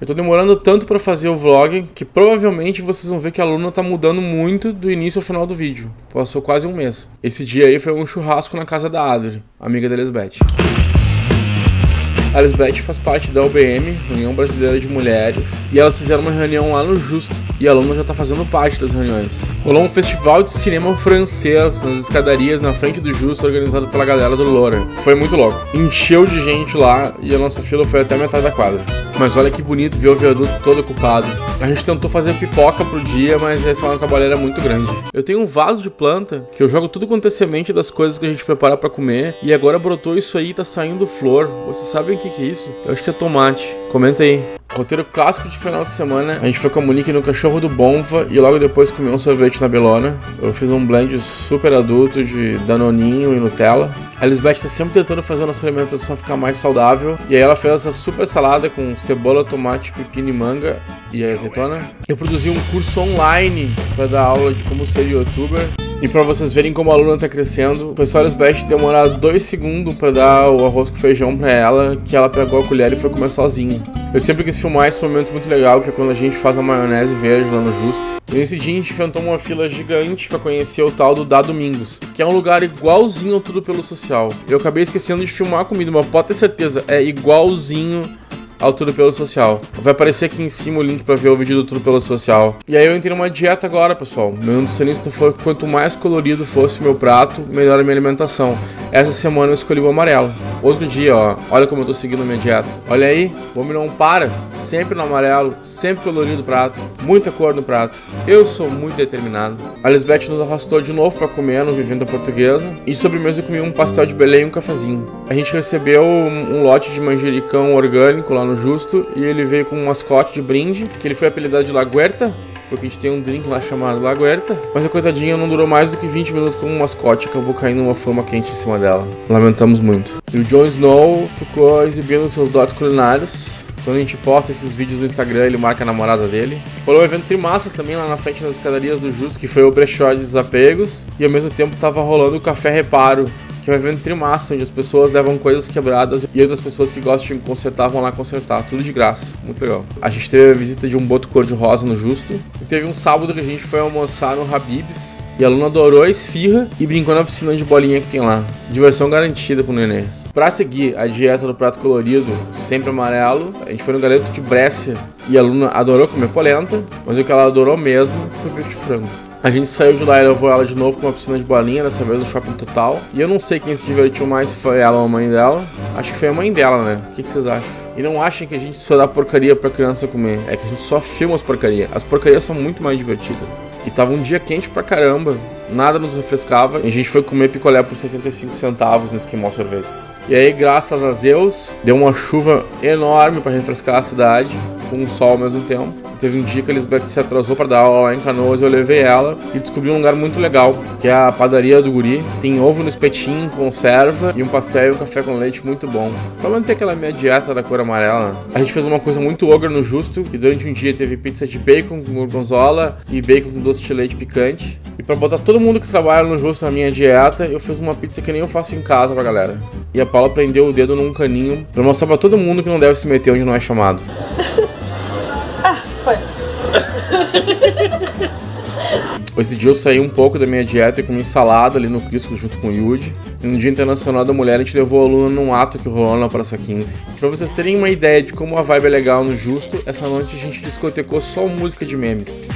Eu tô demorando tanto pra fazer o vlog que provavelmente vocês vão ver que a Luna tá mudando muito do início ao final do vídeo. Passou quase um mês. Esse dia aí foi um churrasco na casa da Adri, amiga da Elisbeth. A Lisbeth faz parte da UBM, União Brasileira de Mulheres, e elas fizeram uma reunião lá no Justo, e a Luna já tá fazendo parte das reuniões. Rolou um festival de cinema francês nas escadarias na frente do Justo, organizado pela galera do Loura. Foi muito louco. Encheu de gente lá e a nossa fila foi até metade da quadra. Mas olha que bonito ver o viaduto todo ocupado. A gente tentou fazer pipoca pro dia, mas essa é uma trabalheira muito grande. Eu tenho um vaso de planta que eu jogo tudo quanto é semente das coisas que a gente prepara para comer, e agora brotou isso aí e tá saindo flor. Vocês sabem o que, que é isso? Eu acho que é tomate. Comenta aí. Roteiro clássico de final de semana. A gente foi com a Monique no Cachorro do Bonfa e logo depois comeu um sorvete na Belona. Eu fiz um blend super adulto de Danoninho e Nutella. A Lisbeth tá sempre tentando fazer a nossa alimentação ficar mais saudável. E aí ela fez essa super salada com cebola, tomate, pepino e manga e azeitona. Eu produzi um curso online para dar aula de como ser youtuber. E para vocês verem como a aluna tá crescendo, foi só a Lisbeth demorar dois segundos para dar o arroz com feijão para ela, que ela pegou a colher e foi comer sozinha. Eu sempre quis filmar esse momento muito legal, que é quando a gente faz a maionese verde lá no Justo. E nesse dia a gente enfrentou uma fila gigante para conhecer o tal do Dá Domingos, que é um lugar igualzinho ao Tudo Pelo Social. Eu acabei esquecendo de filmar a comida, mas pode ter certeza, é igualzinho ao Tudo Pelo Social. Vai aparecer aqui em cima o link para ver o vídeo do Tudo Pelo Social. E aí eu entrei numa dieta agora, pessoal. Meu nutricionista foi que quanto mais colorido fosse meu prato, melhor a minha alimentação. Essa semana eu escolhi o amarelo. Outro dia, ó, olha como eu tô seguindo minha dieta. Olha aí, o homem não para, sempre no amarelo, sempre colorido o prato, muita cor no prato. Eu sou muito determinado. A Lisbeth nos arrastou de novo para comer no Vivenda Portuguesa. E sobremesa eu comi um pastel de Belém e um cafezinho. A gente recebeu um, um lote de manjericão orgânico lá no Justo e ele veio com um mascote de brinde, que ele foi apelidado de Laguerta, porque a gente tem um drink lá chamado Laguerta. Mas a coitadinha não durou mais do que 20 minutos como mascote, acabou caindo uma fama quente em cima dela. Lamentamos muito. E o Jon Snow ficou exibindo seus dotes culinários. Quando a gente posta esses vídeos no Instagram, ele marca a namorada dele. Rolou um evento trimassa também lá na frente das escadarias do Justo, que foi o brechó de desapegos. E ao mesmo tempo tava rolando o Café Reparo, que é um evento trimassa, onde as pessoas levam coisas quebradas e outras pessoas que gostam de consertar vão lá consertar, tudo de graça, muito legal. A gente teve a visita de um boto cor-de-rosa no Justo, e teve um sábado que a gente foi almoçar no Habib's, e a Luna adorou a esfirra e brincou na piscina de bolinha que tem lá. Diversão garantida pro nenê. Pra seguir a dieta do prato colorido, sempre amarelo, a gente foi no galeto de Brescia e a Luna adorou comer polenta, mas o que ela adorou mesmo foi bife de frango. A gente saiu de lá e levou ela de novo com uma piscina de bolinha, dessa vez no shopping total. E eu não sei quem se divertiu mais, se foi ela ou a mãe dela. Acho que foi a mãe dela, né? O que, vocês acham? E não achem que a gente só dá porcaria pra criança comer. É que a gente só filma as porcarias. As porcarias são muito mais divertidas. E tava um dia quente pra caramba. Nada nos refrescava. E a gente foi comer picolé por 75 centavos no Esquimó Sorvetes. E aí, graças a Zeus, deu uma chuva enorme para refrescar a cidade, com o sol ao mesmo tempo. Teve um dia que a Lisbeth se atrasou para dar aula lá em Canoas, eu levei ela e descobri um lugar muito legal, que é a padaria do Guri, que tem ovo no espetinho, conserva e um pastel e um café com leite muito bom. Pra manter aquela minha dieta da cor amarela, a gente fez uma coisa muito ogre no justo, que durante um dia teve pizza de bacon com gorgonzola e bacon com doce de leite picante. E para botar todo mundo que trabalha no justo na minha dieta, eu fiz uma pizza que nem eu faço em casa pra galera. E a Paula prendeu o dedo num caninho pra mostrar pra todo mundo que não deve se meter onde não é chamado. Esse dia eu saí um pouco da minha dieta e comi salada ali no Cristo junto com o Yudi. E no Dia Internacional da Mulher a gente levou a aluna num ato que rolou na Praça 15. Pra vocês terem uma ideia de como a vibe é legal no Justo, essa noite a gente discotecou só música de memes.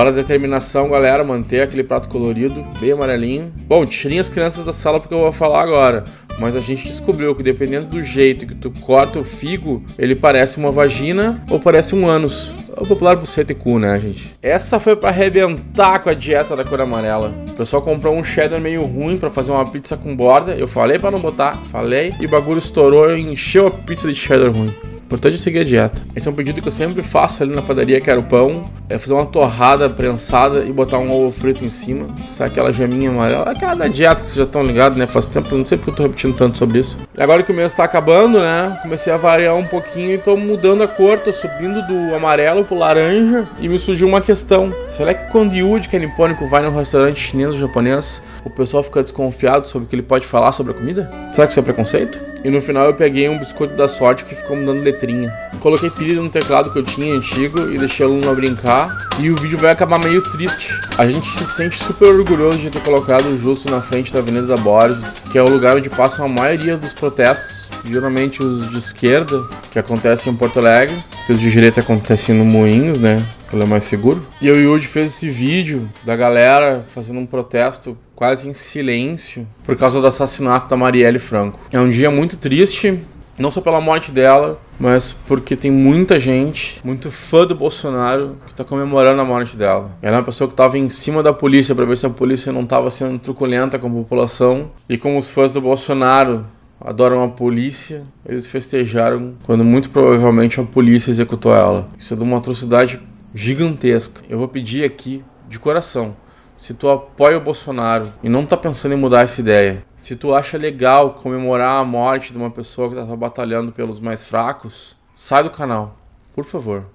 Bora determinação, galera, manter aquele prato colorido, bem amarelinho. Bom, tirem as crianças da sala porque eu vou falar agora. Mas a gente descobriu que dependendo do jeito que tu corta o figo, ele parece uma vagina ou parece um ânus. É o popular buceta e cu, né, gente? Essa foi para arrebentar com a dieta da cor amarela. O pessoal comprou um cheddar meio ruim para fazer uma pizza com borda. Eu falei para não botar, falei. E o bagulho estourou e encheu a pizza de cheddar ruim. Importante é seguir a dieta. Esse é um pedido que eu sempre faço ali na padaria, que era o pão. É fazer uma torrada prensada e botar um ovo frito em cima. Sabe aquela geminha amarela? Aquela da dieta que vocês já estão ligados, né? Faz tempo, não sei porque eu tô repetindo tanto sobre isso. E agora que o mês tá acabando, né? Comecei a variar um pouquinho e tô mudando a cor. Tô subindo do amarelo pro laranja. E me surgiu uma questão. Será que quando Yuji, que é nipônico, vai num restaurante chinês ou japonês, o pessoal fica desconfiado sobre o que ele pode falar sobre a comida? Será que isso é preconceito? E no final eu peguei um biscoito da sorte que ficou me dando letrinha. Coloquei pilha no teclado que eu tinha antigo e deixei a Luna brincar. E o vídeo vai acabar meio triste. A gente se sente super orgulhoso de ter colocado justo na frente da Avenida da Borges, que é o lugar onde passam a maioria dos protestos. Geralmente os de esquerda, que acontecem em Porto Alegre, que os de direita acontecem no Moinhos, né? Ele é mais seguro. E o Yuji fez esse vídeo da galera fazendo um protesto quase em silêncio por causa do assassinato da Marielle Franco. É um dia muito triste, não só pela morte dela, mas porque tem muita gente, muito fã do Bolsonaro, que tá comemorando a morte dela. Ela é uma pessoa que tava em cima da polícia para ver se a polícia não tava sendo truculenta com a população. E como os fãs do Bolsonaro adoram a polícia, eles festejaram quando muito provavelmente a polícia executou ela. Isso é de uma atrocidade gigantesca. Eu vou pedir aqui de coração. Se tu apoia o Bolsonaro e não tá pensando em mudar essa ideia, se tu acha legal comemorar a morte de uma pessoa que tá batalhando pelos mais fracos, sai do canal, por favor.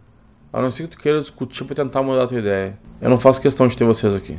A não ser que tu queira discutir para tentar mudar a tua ideia. Eu não faço questão de ter vocês aqui.